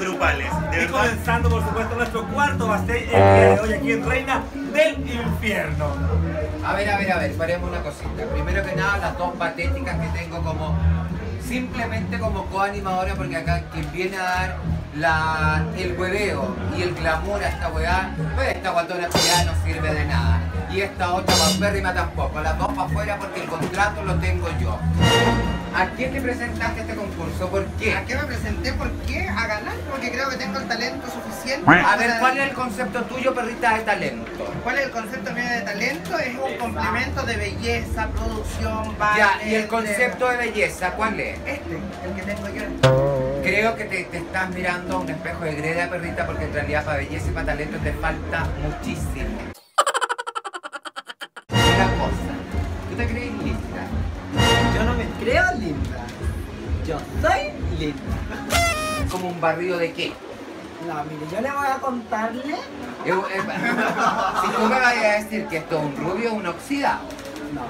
grupales. De Y comenzando, por supuesto, nuestro cuarto backstage el día de hoy aquí en Reina del Infierno. A ver, a ver, a ver, paremos una cosita. Primero que nada, las dos patéticas que tengo como simplemente como coanimadora, porque acá quien viene a dar la, el hueveo y el glamour a esta weá, pues esta guatona ya no sirve de nada. Y esta otra paupérrima tampoco. Las dos para afuera porque el contrato lo tengo yo. ¿A quién le presentaste este concurso? ¿Por qué? ¿A qué me presenté? ¿Por qué? A ganar, porque creo que tengo el talento suficiente. A ver, ¿cuál es el concepto tuyo, perrita, de talento? ¿Cuál es el concepto mío de talento? Es un complemento de belleza, producción, baile. Ya, ¿y el concepto de belleza cuál es? Este, el que tengo yo. Creo que te, te estás mirando a un espejo de greda, perrita, porque en realidad para belleza y para talento te falta muchísimo. Una cosa, ¿tú te crees Yo soy. ¿Como un barrido de qué? No, mire, yo le voy a contarle. Eu- eh, si tú me vas a decir que esto es un rubio o un oxidado, No,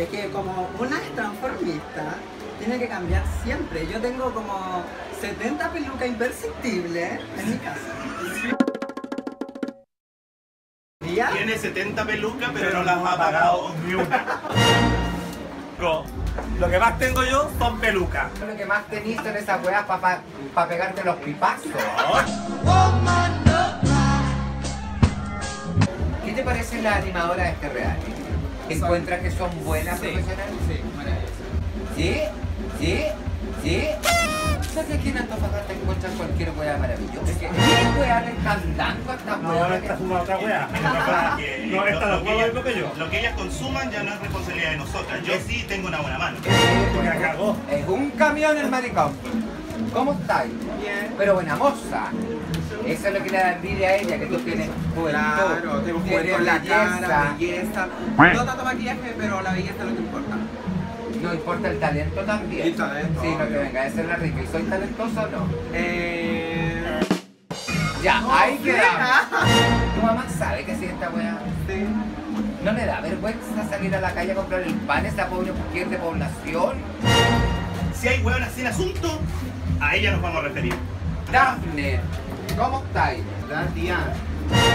es que como una es transformista, tiene que cambiar siempre. Yo tengo como 70 pelucas imperceptibles en mi casa. Tiene 70 pelucas, pero no las ha pagado ni una. Lo que más tengo yo son pelucas. lo que más tenís son esas weas para pegarte los pipazos. ¿Qué te parece la animadora de este reality? ¿Encuentras que son buenas profesionales? Sí, maravilloso. ¿Sí? ¿Sí? ¿Sí? ¿Sabes que aquí en Antofagasta encuentras cualquier wea maravillosa? ¿Qué wea le están dando a estas No, weas? esta es una otra. Que No, esta no es lo que yo. lo que ellas consuman ya no es responsabilidad de nosotras. Yo sí tengo una buena mano. La. Es un camión el maricón. ¿Cómo estáis? Bien. Pero buena moza. Eso es lo que le da envidia a ella, que tú tienes juventud, Claro, tengo juventud en la belleza. cara, belleza. No tanto maquillaje, pero la belleza es lo que importa. No importa el talento también. El talento, Sí, no te obvio. venga a ser la rica. ¿Y soy talentoso o no? Eh... Ya, ahí sí. queda. Tu mamá sabe que si esta weá. Sí. ¿No le da vergüenza salir a la calle a comprar el pan a esa pobre mujer de población? Si hay hueonas sin asunto, a ella nos vamos a referir. Dafne, ¿cómo estáis? La tía.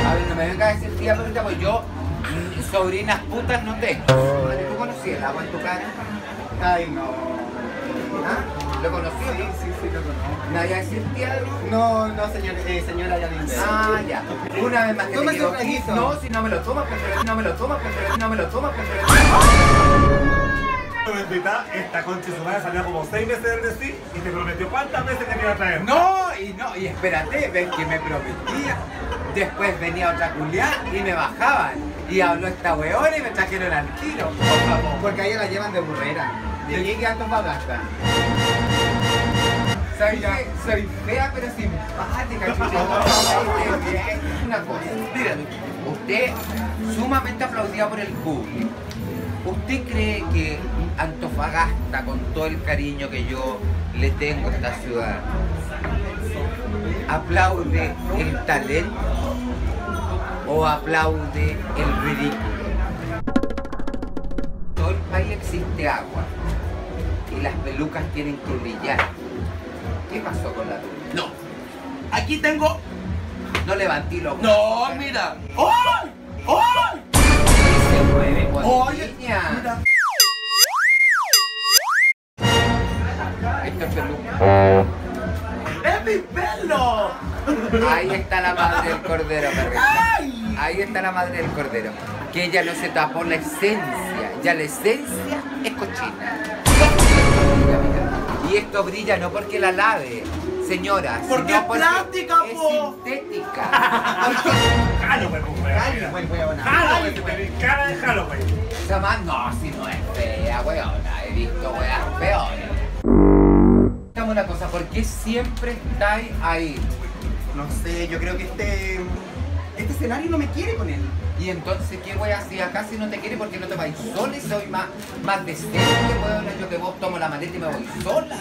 A ver, no me venga a decir tía, pero pues yo mm, sobrinas putas no tengo. ¿Tú conocías el agua en tu cara? Ay, no. ¿Ah? ¿Lo conocí? Sí, sí, sí, lo conozco. ¿Me vaya a decir tía? No, no, señor, eh, señora Yadinde. Ah, ya. Una vez más que te no, si no me lo tomas, prefiero, no me lo tomas, prefiero, no me lo tomas, prefiero. Bendita, esta concha su madre salió como 6 meses del decir y te prometió cuántas veces que me iba a traer. No, y no, y espérate, ves que me prometía. Después venía otra culiá y me bajaban. Y habló esta weona y me trajeron al tiro. Por favor. Porque a ella la llevan de burrera. De llegue a Antofagasta. Soy, fe- soy fea pero simpática, chucha. Una cosa, dígame, usted sumamente aplaudida por el público. ¿Usted cree que Antofagasta, con todo el cariño que yo le tengo a esta ciudad, aplaude el talento o aplaude el ridículo? Existe agua y las pelucas tienen que brillar. ¿Qué pasó con la tuya? No. Aquí tengo. No levanté los No, mira. ¡Ay! ¡Ay! se mueve Oye, niña. mira. Esto es peluca. ¡Es mi pelo! Ahí está la madre del cordero, perrita. Ahí está la madre del cordero. Que ella no se tapó la esencia. Ya la esencia es cochina. Y esto brilla no porque la lave, señora, Porque sino es plástica, es po. sintética. Halloween, cara de Halloween. No, si no es fea, weona. He visto weas peores. Dame una cosa, ¿por qué siempre estáis ahí? No sé, yo creo que este. Este escenario no me quiere con él. Y entonces, ¿qué voy a hacer acá si no te quiere? Porque no te vais sola y soy más, más decente, weona. Yo que vos tomo la maleta y me voy sola.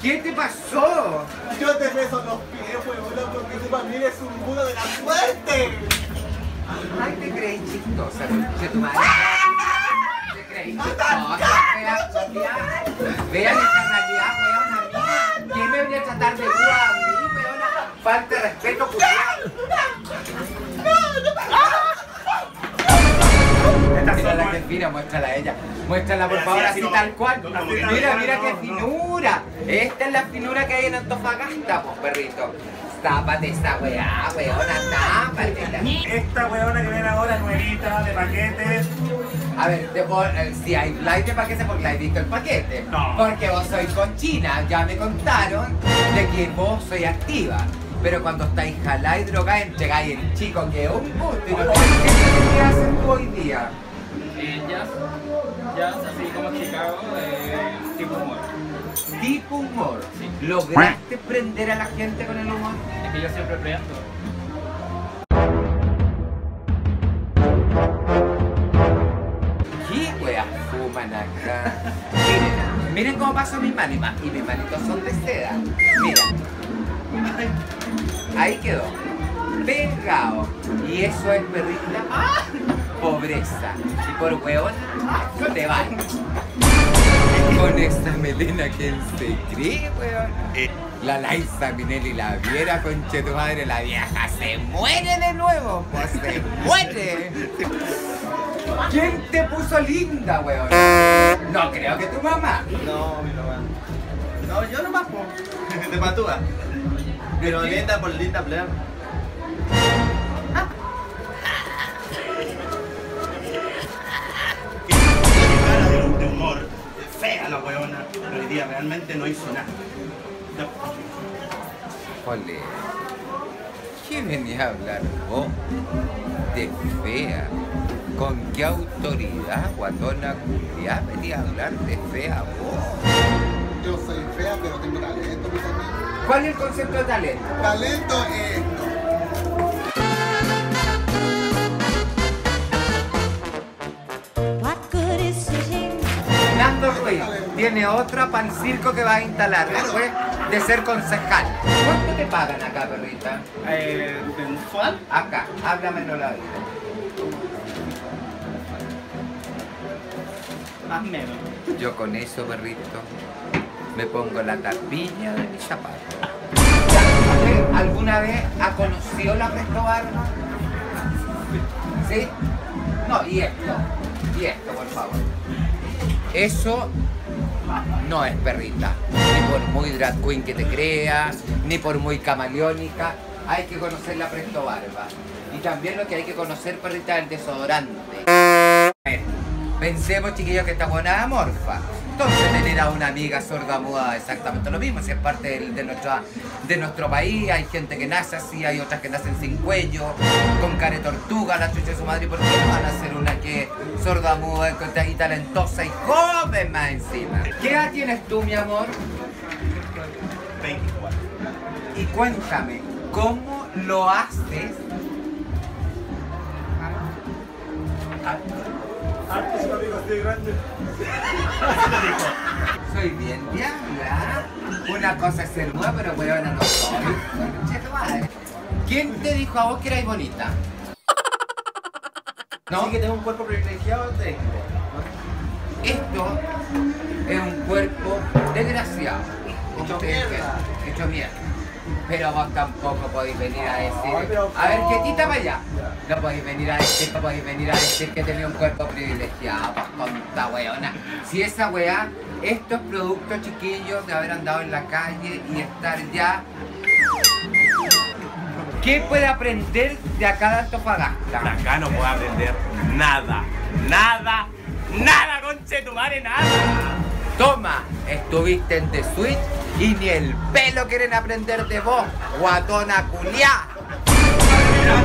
¿Qué te pasó? Yo te beso los pies, weona, porque tú también eres un mudo de la suerte. Ay, te crees chistosa, conche tu madre. Te crees chistosa, fea. Vean esta realidad, weona, mía. ¿Quién me venía a tratar de tú a mí, weona? Falta de respeto, Mira son la que fina, muéstrala a ella. Muéstrala por favor, así tal cual. Mira, mira qué no, no. finura. Esta es la finura que hay en Antofagasta, pues perrito. Tápate esa weá, weona, tápatela. Esta weona que viene ahora nuevita, de paquetes. A ver, te puedo- eh, si hay live de paquete, porque la he visto el paquete. No. Porque vos sois cochina, ya me contaron de que vos sois activa. Pero cuando estáis jalá y drogada, entregáis el chico que es un gusto. Y no sé qué te hacer tú hoy día. Eh, jazz, jazz así como Chicago, eh, tipo humor. Tipo humor. Sí. ¿Lograste prender a la gente con el humor? Es que yo siempre prendo. ¿Qué weas fuman acá? Miren, miren cómo paso mis manos y ma- y mis manitos son de seda. Mira. Ahí quedó. Pegado. Y eso es perrita. Pobreza. Y por hueón, te va. Con esta melena, ¿quién se cree, weón? Eh. La Laisa Minelli la viera, conche tu madre, la vieja se muere de nuevo, pues se muere. ¿Quién te puso linda, weón? No creo que tu mamá. No, mi mamá. No, yo nomás, po. De patúa. Pero linda por linda, cara de, humor. Fea la weona. Pero hoy día realmente no hizo nada. No. Ole, ¿qué venía a hablar vos? De fea. ¿Con qué autoridad, guatona culia, venía a hablar de fea vos? Yo soy fea, pero tengo talento, mis amigos. ¿Cuál es el concepto de talento? Talento es esto. What good is sitting? Nando Ruiz tiene otra para el circo que va a instalar después de ser concejal. ¿Cuánto te pagan acá, perrita? Eh, ¿Mensual? Acá, háblamelo la vida. Más o menos. Yo con eso, perrito, me pongo la tapilla de mi zapato. ¿Usted alguna vez ha conocido la Presto Barba? ¿Sí? No, y esto, y esto, por favor. Eso no es perrita, ni por muy drag queen que te creas, ni por muy camaleónica. Hay que conocer la Presto Barba. Y también lo que hay que conocer, perrita, es el desodorante. Pensemos, chiquillos, que esta buena amorfa. Entonces, tener a una amiga sorda muda exactamente lo mismo. Si es parte de, nuestra, de nuestro país, hay gente que nace así, hay otras que nacen sin cuello, con cara de tortuga, la chucha de su madre. ¿Y por qué no van a ser una que es sorda muda y talentosa y joven más encima? ¿Qué edad tienes tú, mi amor? 24. Y cuéntame, ¿cómo lo haces? Harto su amigo, estoy grande. Soy bien diabla. Una cosa es ser nueva, pero huevona no soy. ¿Quién te dijo a vos que erais bonita? ¿No? Que tengo un cuerpo privilegiado, tengo. Esto es un cuerpo desgraciado. Hecho mierda. Hecho mierda. Pero vos tampoco podéis venir a decir. A ver, quietita para allá. No podéis venir a decir, no podéis venir a decir que tenía un cuerpo privilegiado, pues con esta weona. Si esa weá, estos productos chiquillos de haber andado en la calle y estar ya. ¿Qué puede aprender de acá de Antofagasta? Acá no puedo aprender nada. Nada. Nada, conche tu madre, nada. Toma, estuviste en The Switch y ni el pelo quieren aprender de vos, guatona culiá.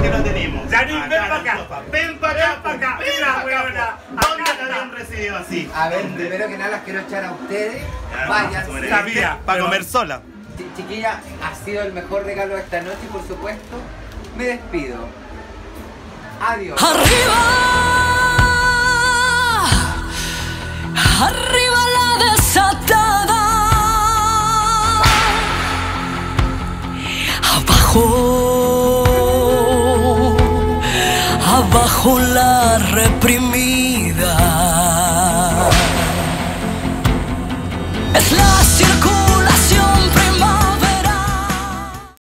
Que lo tenemos. Janine, ven Acá pa' en acá. Ven para acá, Ven pa' acá, mira. ¿Dónde Acá te habían recibido así? A ver, ¿Dónde? primero que nada las quiero echar a ustedes. Ya, Vayan, vamos a sí. Sabía, Para comer sola. Chi- Chiquilla, ha sido el mejor regalo de esta noche y por supuesto me despido. Adiós. Arriba, arriba desatada. Abajo, abajo la reprimida.